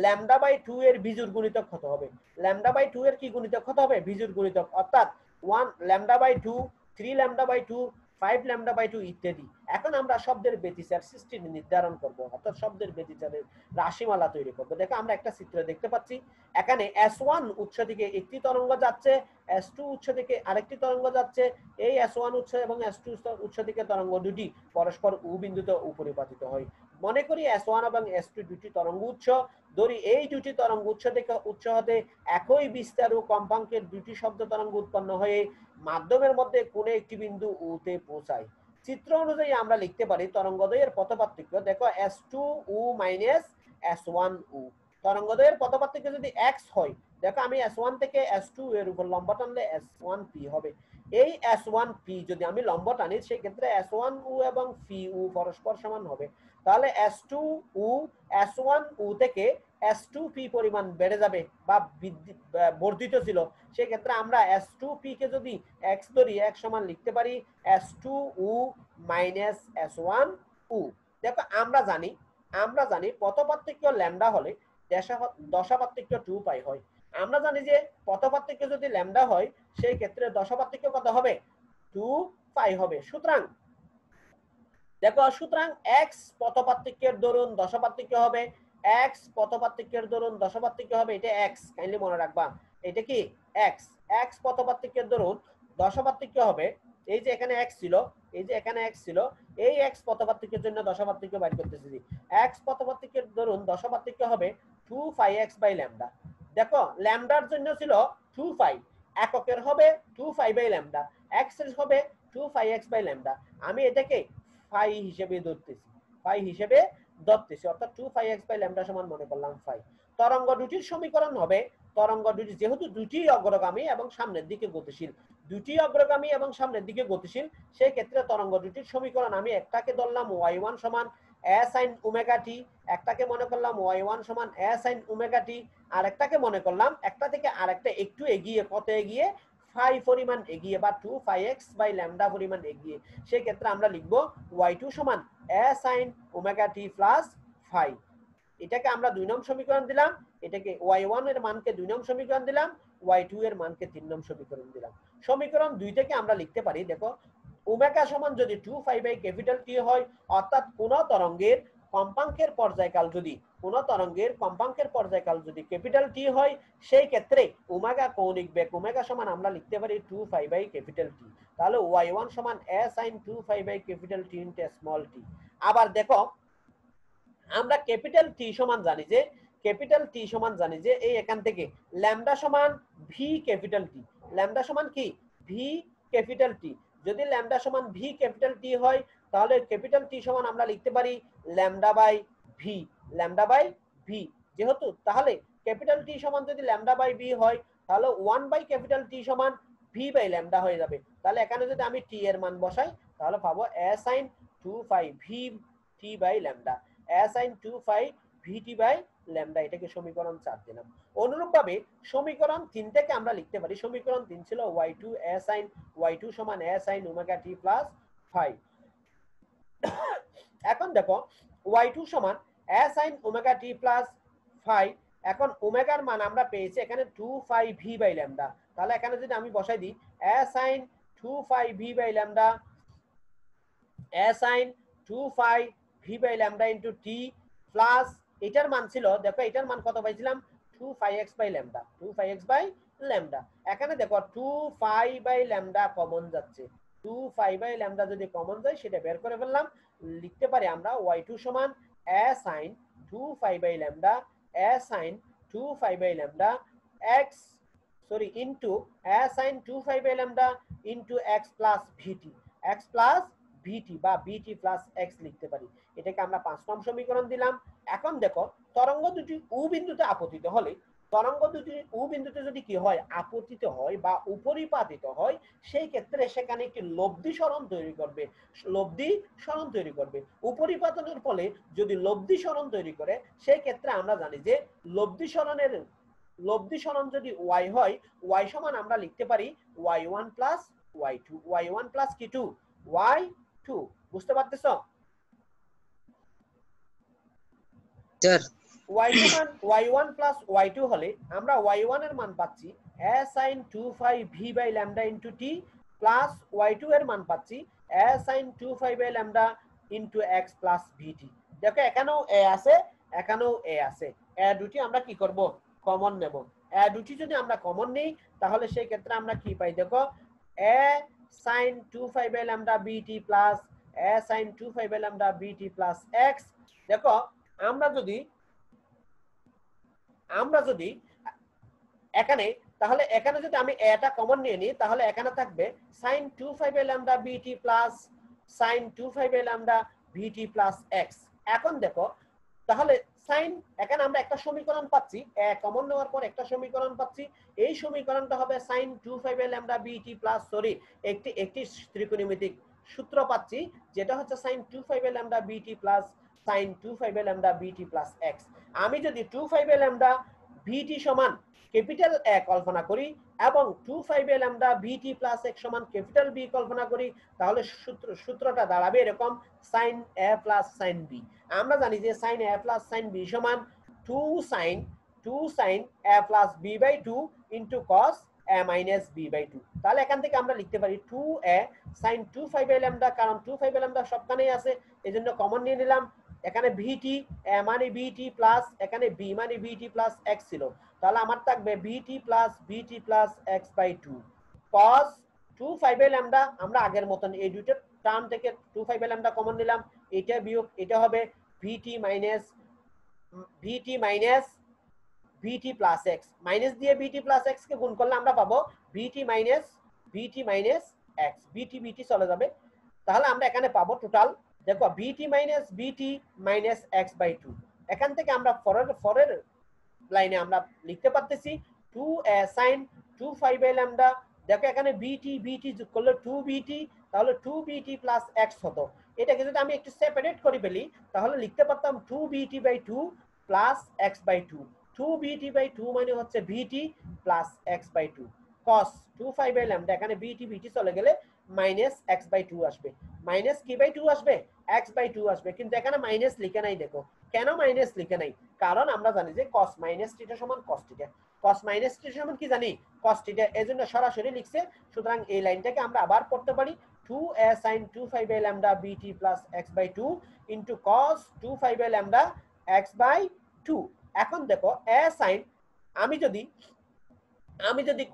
ল্যামডা বাই টু এর বিজুর গুণিতক হতে হবে। ল্যামডা বাই টু এর কি গুণিতক হতে হবে? বিজুর গুণিতক। অর্থাৎ one lambda by two three lambda by two five lambda by two ইত্যাদি। এখন আমরা শব্দের ব্যতিচার সৃষ্টি নির্ধারণ করব, অর্থাৎ শব্দের ব্যতিচারের রাশিমালা তৈরি করব। দেখো, আমরা একটা চিত্র দেখতে পাচ্ছি। এখানে এস ওয়ান উৎস থেকে একটি তরঙ্গ যাচ্ছে এস টু উৎস থেকে আরেকটি তরঙ্গ যাচ্ছে। এই এস ওয়ান উৎস এবং এস টু উৎস থেকে তরঙ্গ দুটি পরস্পর উ উপরিপাতিত হয়। মনে করি এস ওয়ান এবং এস টু দুটি তরঙ্গ উৎস। ধরি এই দুটি তরঙ্গ উৎস থেকে উৎস হতে একই বিস্তার ও কম্পাঙ্কের দুটি শব্দ তরঙ্গ উৎপন্ন হয়ে মাধ্যমের মধ্যে কোন একটি বিন্দু উতে পৌঁছায়। চিত্র অনুযায়ী আমরা লিখতে পারি তরঙ্গদয়ের পথপার্থক্য। দেখো এস টু উ মাইনাস এস ওয়ান উ তরঙ্গদয়ের পথপার্থক্য যদি এক্স হয়, দেখো আমি এস ওয়ান থেকে এস টু এর উপর লম্বা টানলে এস ওয়ান পি হবে। এই এস ওয়ান পি যদি আমি লম্ব টানি সেক্ষেত্রে এস ওয়ান উ এবং পি উ পরস্পর সমান হবে। তাহলে এস টু উ এস ওয়ান উ থেকে এস টু পি পরিমাণ বেড়ে যাবে বা বর্ধিত ছিল। সেক্ষেত্রে আমরা এস টু পি কে যদি এক্স ধরি এক সমান লিখতে পারি এস টু উ মাইনাস এস ওয়ান উ দেখো, আমরা জানি আমরা জানি পথপার্থক্য ল্যামডা হলে দশাপার্থক্য টু পাই হয়। আমরা জানি যে পথপার্থক্য যদি ল্যামডা হয়, সেই ক্ষেত্রে দশাপার্থক্য কত হবে? টু পাই হবে। সুতরাং, দেখো, সুতরাং এক্স পথপার্থক্যের দরুন দশপার্থক্য হবে। এক্স পথপার্থক্যের দরুন দশপার্থক্য হবে, এটা এক্স কাইন্ডলি মনে রাখবা। এটা কি? এক্স এক্স পথপার্থক্যের দরুন দশপার্থক্য হবে। এই যে এখানে এক্স ছিল, এই যে এখানে এক্স ছিল, এই এক্স পথপার্থক্যের জন্য দশপার্থক্য বাইর করতেছি। এক্স পথপার্থক্যের দরুন দশপার্থক্য হবে two five X by lambda. দেখো, ল্যামডার জন্য ছিল টু ফাইভ এককের হবে টু ফাইভ বাই ল্যামডা এক্সের হবে two five X by lambda. আমি এটাকে ফাই হিসেবে ধরতেছি ফাই হিসেবে ধরতেছি, অর্থাৎ two five X by lambda সমান মনে করলাম ফাইভ তরঙ্গ দুটির সমীকরণ হবে, তরঙ্গ দুটি যেহেতু দুটি অগ্রগামী এবং সামনের দিকে গতিশীল দুটি অগ্রগামী এবং সামনের দিকে গতিশীল, সেই ক্ষেত্রে তরঙ্গ দুটির সমীকরণ আমি একটাকে ধরলাম ওয়াই ওয়ান সমান এ সাইন ওমেগা একটাকে মনে করলাম সমান এ সাইন ওমেগা টি আর একটাকে মনে করলাম একটা থেকে আরেকটা একটু এগিয়ে, কত এগিয়ে? পরিমাণ এগিয়ে বা পরিমাণ এগিয়ে। আমরা সমান প্লাস ফাই এটাকে আমরা দুই নং সমীকরণ দিলাম, এটাকে ওয়াই ওয়ানের মানকে দুই নং সমীকরণ দিলাম ওয়াই টু এর মানকে তিন নং সমীকরণ দিলাম। সমীকরণ দুই থেকে আমরা লিখতে পারি, দেখো ওমেগা সমান যদি two five by capital T হয়, অর্থাৎ কোন তরঙ্গের কম্পাঙ্কের পর্যায়কাল যদি, কোন তরঙ্গের কম্পাঙ্কের পর্যায়কাল যদি ক্যাপিটাল টি হয়, সেই ক্ষেত্রে ওমেগা কৌণিক বেগ, ওমেগা সমান আমরা লিখতে পারি two five by capital T তাহলে ওয়াই ওয়ান সমান A sine two five by capital T into small T আবার দেখো, আমরা ক্যাপিটাল টি সমান জানি যে ক্যাপিটাল টি সমান জানি যে, এই এখান থেকে ল্যামডা সমান ভি ক্যাপিটাল টি ল্যামডা সমান কি? ভি ক্যাপিটাল টি যদি ল্যামডা সমান ভি ক্যাপিটাল টি হয়, তাহলে ক্যাপিটাল টি সমান আমরা লিখতে পারি lambda by V lambda by V যেহেতু তাহলে ক্যাপিটাল টি সমান যদি ল্যামডা বাই ভি হয়, তাহলে ওয়ান বাই ক্যাপিটাল টি সমান ভি বাই ল্যামডা হয়ে যাবে। তাহলে এখানে যদি আমি টি এর মান বসাই, তাহলে পাবো A sine two five V T by lambda. A sine two five V T by lambda এটাকে সমীকরণ চার দিলাম। অনুরূপভাবে সমীকরণ তিন থেকে আমরা লিখতে পারি। সমীকরণ তিন ছিল Y two A sine Y two সমান A sine omega T plus five এখন দেখো ওয়াই টু সমান A sine omega T plus five এখন ওমেগার মান আমরা পেয়েছি এখানে two five V by lambda তাহলে এখানে যদি আমি বসাই দিই A sine two five V by lambda A sine two five V by lambda into T plus এটার মান ছিল, দেখো এটার মান কত পাইছিলাম? Two five X by lambda two five X by lambda এখানে দেখো two five by lambda common যাচ্ছে। টু ফাইভ বাই ল্যামডা যদি কমন যায়, সেটা বের করে ফেললাম। লিখতে পারি আমরা ওয়াই টু সমান A sine two five by lambda A sine two five by lambda X sorry into A sine two five by lambda into X plus V T X plus V T বা বিটি প্লাস এক্স লিখতে পারি। এটাকে আমরা পাঁচ নম্বর সমীকরণ দিলাম। এখন দেখো, তরঙ্গ দুটি উ বিন্দুতে আপতিত হলে, তরঙ্গ দুটি উ বিন্দুতে যদি কি হয়, আপতিত হয় বা উপরিপাতিত হয়, সেই ক্ষেত্রে সেখানে একটি লব্ধি সরণ তৈরি করবে। লব্ধি সরণ তৈরি করবে। উপরিপাতনের ফলে যদি লব্ধি সরণ তৈরি করে, সেই ক্ষেত্রে আমরা জানি যে লব্ধি সরণের, লব্ধি সরণ যদি ওয়াই হয়, ওয়াই সমান আমরা লিখতে পারি Y one plus Y two, Y one plus কি টু? Y two. বুঝতে পারতেছ? সমান ওয়াই ওয়ান প্লাস হলে আমরা ওয়াই ওয়ানের মান পাচ্ছি five V by lambda into T plus এর মান পাচ্ছি five by lambda into X plus দেখো এখানেও এ আছে, এখানেও এ আছে। এ দুটি আমরা কি করব? কমন নেব। এ দুটি যদি আমরা কমন নেই, তাহলে সেই ক্ষেত্রে আমরা কি পাই? দেখো by lambda B T plus A sine two five by lambda B T plus X দেখো আমরা যদি আমরা যদি এখানে, তাহলে এখানে যদি আমি এটা কমন নিয়ে নিই, তাহলে এখানে থাকবে two five A lambda B T plus two five A lambda V T plus X এখন দেখো, তাহলে সাইন এখানে আমরা একটা সমীকরণ পাচ্ছি কমন নেওয়ার পর একটা সমীকরণ পাচ্ছি, এই সমীকরণটা হবে sine two five A lambda B T plus sorry একটি একটি ত্রিকোণমিতিক সূত্র পাচ্ছি, যেটা হচ্ছে sine two five A lambda B T plus sine two five A lambda B T plus x আমি যদি two five A lambda V T সমান ক্যাপিটাল এ কল্পনা করি এবং two five a lambda VT plus x সমান ক্যাপিটাল বি কল্পনা করি, তাহলে সূত্র, সূত্রটা দাঁড়াবে এরকম sine A plus sine B আমরা জানি যে sine A plus sine B সমান two sine two sine A plus B by two into cos A minus B by two তাহলে এখান থেকে আমরা লিখতে পারি two A sine two five A lambda কারণ টু ফাইভ এ ল্যামডা সবখানেই আছে এই জন্য কমন নিয়ে নিলাম। এখানে ভিটি মানে বিটি প্লাস এখানে বি মানে বিটি প্লাস এক্স ছিল তাহলে আমার থাকবে B T plus B T plus x by two cos two five A lambda আমরা আগের মতন এই দুইটা টার্ম থেকে two five A lambda common নিলাম এটা বিয়োগ এটা হবে V T minus V T minus V T plus x minus দিয়ে বিটি প্লাস এক্স কে গুণ করলে আমরা পাবো V T minus V T minus x B T B T চলে যাবে তাহলে আমরা এখানে পাবো টোটাল দেখো বিটি মাইনাস বিটি মাইনাস এক্স বাই টু এখান থেকে আমরা ফরের ফরের লাইনে আমরা লিখতে পারতেছি two sine two five a lambda দেখো, এখানে বিটি বিটি যোগ করলে টু বিটি তাহলে টু বিটি প্লাস এক্স হতো। এটাকে যদি আমি একটু সেপারেট করে ফেলি, তাহলে লিখতে পারতাম two BT by two plus x by two two BT by two মানে হচ্ছে VT plus x by two cos two five a lambda এখানে বিটি বিটি চলে গেলে মাইনাস এক্স বাই টু আসবে। মাইনাস কি বাই টু আসবে? এক্স বাই টু আসবে। কিন্তু এখানে মাইনাস লিখে নাই, দেখো। কেন মাইনাস লিখে নাই? কারণ আমরা জানি যে কস মাইনাস টিটা সমান কস টিটা কস মাইনাস টিটা সমান কি জানি? কস টিটা এই জন্য সরাসরি লিখছে, সুতরাং এই লাইনটাকে আমরা আবার পড়তে পারি। Two A sine two five a lambda BT plus x by two into cos two five a lambda x by two এখন দেখো এ সাইন আমি যদি আমি যদি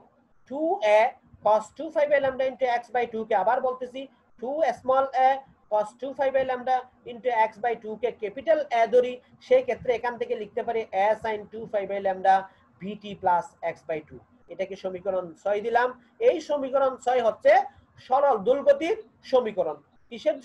two A cos 2 5 by lambda into x by 2 কে আবার বলতেছি 2 small a cos 2 5 by lambda into x by 2 কে ক্যাপিটাল a ধরি, সেই ক্ষেত্রে এখান থেকে লিখতে পারি a sin 2 5 by lambda vt plus x by 2 এটাকে সমীকরণ 6 দিলাম। এই সমীকরণ 6 হচ্ছে সরল দুলগতির সমীকরণ। কিসের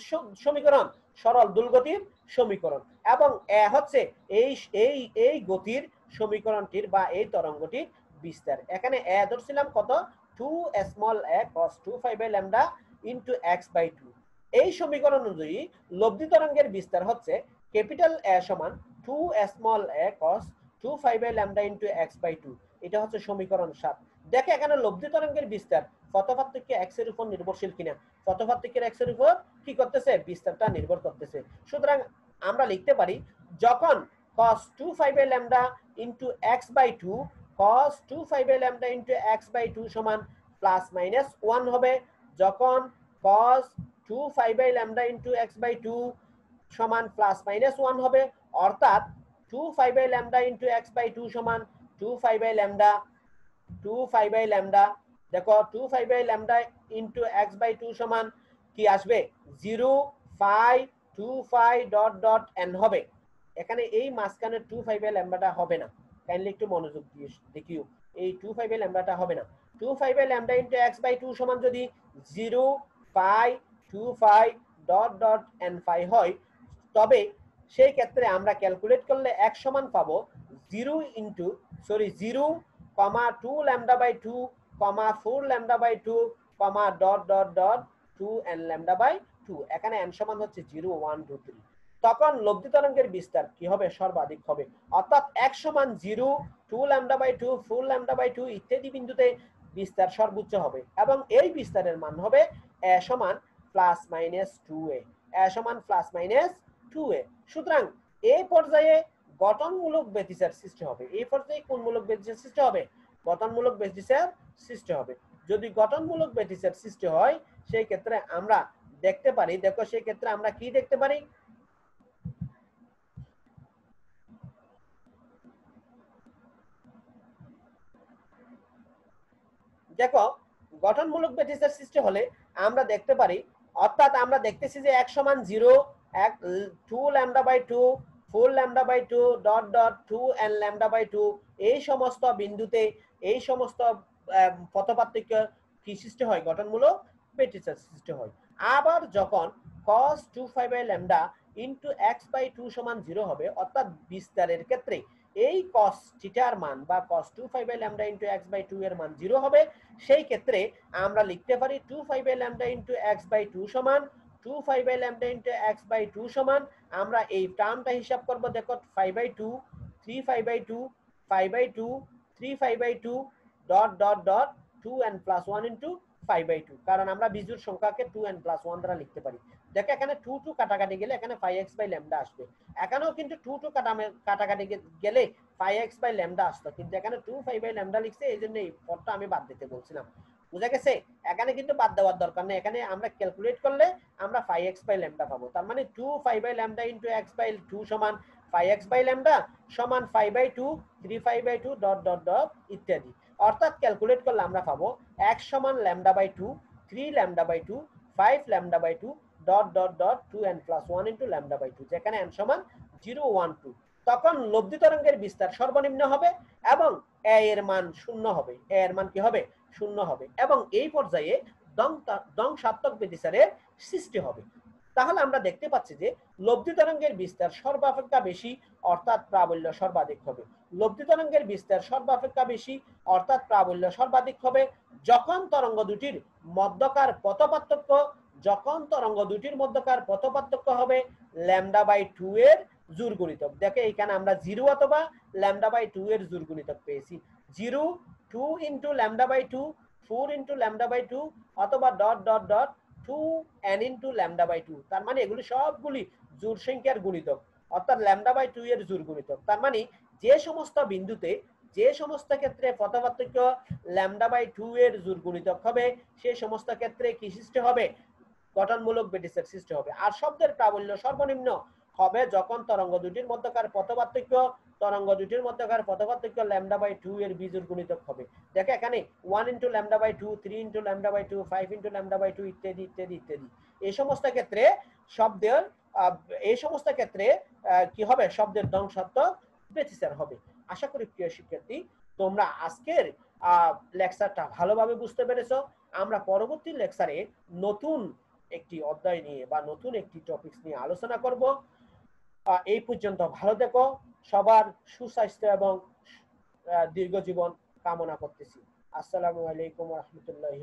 সমীকরণ? সরল দুলগতির সমীকরণ। এবং এ হচ্ছে এই এই এই গতির সমীকরণটির বা এই তরঙ্গটির বিস্তার এখানে এ ধরছিলাম কত? 2 small a cos 2 5 by lambda into x by 2 এই সমীকরণ অনুযায়ী লব্ধি তরঙ্গের বিস্তার হচ্ছে ক্যাপিটাল A সমান 2 small a cos 2 5 by lambda into x by 2 এটা হচ্ছে সমীকরণ 7 দেখে এখানে লব্ধি তরঙ্গের বিস্তার পথপার্থক্য x এর উপর নির্ভরশীল কিনা? পথপার্থক্যের x এর উপর কি করতেছে? বিস্তারটা নির্ভর করতেছে। সুতরাং আমরা লিখতে পারি যখন cos 2 5 by lambda into x by 2 cos 2 5 by lambda into x by 2 সমান প্লাস মাইনাস 1 হবে। যখন cos 2 5 by lambda into x by 2 সমান প্লাস মাইনাস 1 হবে, অর্থাৎ two five by lambda into x by two সমান two five by lambda two five by lambda দেখো two five by lambda into x by two সমান কি আসবে? Zero five two five dot dot n হবে। এখানে এই মাঝখানে টু ফাইভ বাই ল্যামডাটা হবে না। কাইন্ডলি একটু মনোযোগ দিয়ে দেখিও। এই টু ফাইভ বাই ল্যামডাটা হবে না। Two five by lambda into x by two সমান যদি zero five two five dot dot n five হয়, তবে সেই ক্ষেত্রে আমরা ক্যালকুলেট করলে এক সমান পাবো zero into sorry zero comma two lambda by two comma four lambda by two comma dot dot dot two n lambda by two এখানে এন সমান হচ্ছে জিরো ওয়ান টু থ্রি তখন লব্ধি তরঙ্গের বিস্তার কি হবে? সর্বাধিক হবে। অর্থাৎ এক সমান zero two lambda by two four lambda by two ইত্যাদি বিন্দুতে বিস্তার সর্বোচ্চ হবে এবং এই বিস্তারের মান হবে এ সমান প্লাস মাইনাস টু এ সমান প্লাস মাইনাস টু এ সুতরাং এই পর্যায়ে গঠনমূলক ব্যতিচার সৃষ্টি হবে। এই পর্যায়ে কোন মূলক ব্যতিচার সৃষ্টি হবে? গঠনমূলক ব্যতিচার সৃষ্টি হবে। যদি গঠনমূলক ব্যতিচার সৃষ্টি হয়, সেই ক্ষেত্রে আমরা দেখতে পারি, দেখো সেই ক্ষেত্রে আমরা কি দেখতে পারি? দেখো, গঠনমূলক ব্যতিচার সৃষ্টি হলে আমরা দেখতে পারি, অর্থাৎ আমরা দেখতেছি যে এক সমান জিরো, এক two lambda by two, four lambda by two, dot dot, two and lambda by two, এই সমস্ত বিন্দুতে, এই সমস্ত পথপার্থক্য কি সৃষ্টি হয়? গঠনমূলক ব্যতিচার সৃষ্টি হয়। আবার যখন cos 2 five by lambda into x by two সমান জিরো হবে, অর্থাৎ বিস্তারের ক্ষেত্রে এই cos থিটার মান বা cos 2 five by lambda into x by two এর মান জিরো হবে, সেই ক্ষেত্রে আমরা লিখতে পারি two five by lambda into x by two সমান two five by lambda into x by two সমান, আমরা এই টার্মটা হিসাব করব, দেখো five by two three five by two five by two three five by two dot dot dot two n plus one into five by two কারণ আমরা বিজুর সংখ্যাকে টু এন প্লাস ওয়ান দ্বারা লিখতে পারি। দেখো এখানে টু টু কাটাকাটি গেলে এখানে ফাইভ এক্স বাই ল্যামডা আসবে। এখানেও কিন্তু টু টু কাটাকাটি গেলে ফাইভ এক্স বাই ল্যামডা আসতো। কিন্তু এখানে টু ফাইভ বাই ল্যামডা লিখছে, এই জন্য এই পদটা আমি বাদ দিতে বলছিলাম। বুঝা গেছে? এখানে কিন্তু বাদ দেওয়ার দরকার নেই। এখানে আমরা ক্যালকুলেট করলে আমরা ফাইভ এক্স বাই ল্যামডা পাবো। তার মানে two five by lambda into x by two সমান ফাইভ এক্স বাই ল্যামডা সমান five by two three five by two dot dot dot ইত্যাদি। অর্থাৎ ক্যালকুলেট করলে আমরা পাবো এক সমান lambda by two three lambda by two five lambda by two dot dot dot two n plus one into lambda by two যেখানে এন সমান জিরো ওয়ান টু তখন লব্ধি তরঙ্গের বিস্তার সর্বনিম্ন হবে এবং এ এর মান শূন্য হবে। এ এর মান কি হবে? শূন্য হবে। এবং এই পর্যায়ে ধ্বংসাত্মক ব্যতিচারের সৃষ্টি হবে। তাহলে আমরা দেখতে পাচ্ছি যে লব্ধি তরঙ্গের বিস্তার সর্বাপেক্ষা বেশি, অর্থাৎ প্রাবল্য সর্বাধিক হবে। লব্ধি তরঙ্গের বিস্তার সর্বাপেক্ষা বেশি, অর্থাৎ প্রাবল্য সর্বাধিক হবে। যখন তরঙ্গ দুটির মধ্যকার পথপার্থক্য, যখন তরঙ্গ দুটির মধ্যকার পথপার্থক্য হবে, ল্যামডা বাই টু এর জোর গুণিতক দেখে এখানে আমরা জিরো অথবা ল্যামডা বাই টু এর জোর গুণিতক পেয়েছি। Zero, two into lambda by two, four into lambda by two, অথবা dot dot dot two n two lambda by two তার মানে এগুলি সবগুলি জোর সংখ্যার গুণিতক, অর্থাৎ ল্যামডা বাই টু এর জোর গুণিতক, তার মানে যে সমস্ত বিন্দুতে, যে সমস্ত ক্ষেত্রে পথপার্থক্য ল্যামডা বাই টু এর জোর গুণিতক হবে সেই সমস্ত ক্ষেত্রে কি সৃষ্টি হবে? গঠনমূলক বেটিসের সৃষ্টি হবে। আর শব্দের প্রাবল্য সর্বনিম্ন হবে যখন তরঙ্গ দুটির মধ্যকার পথপার্থক্য, তরঙ্গ দুটির মধ্যকার পথপার্থক্য ল্যামডা বাই টু এর বীজের গুণিতক হবে। দেখো এখানে one into lambda by two three into lambda by two five into lambda by two ইত্যাদি ইত্যাদি ইত্যাদি। এই সমস্ত ক্ষেত্রে শব্দের এই সমস্ত ক্ষেত্রে কি হবে? শব্দের ধ্বংসাত্মক বেচিসার হবে। আশা করি প্রিয় শিক্ষার্থী, তোমরা আজকের লেকচারটা ভালোভাবে বুঝতে পেরেছ। আমরা পরবর্তী লেকচারে নতুন একটি অধ্যায় নিয়ে বা নতুন একটি টপিকস নিয়ে আলোচনা করব। এই পর্যন্ত। ভালো থেকো সবার সুস্বাস্থ্য এবং দীর্ঘ জীবন কামনা করতেছি। আসসালামু আলাইকুম রহমতুল্লাহ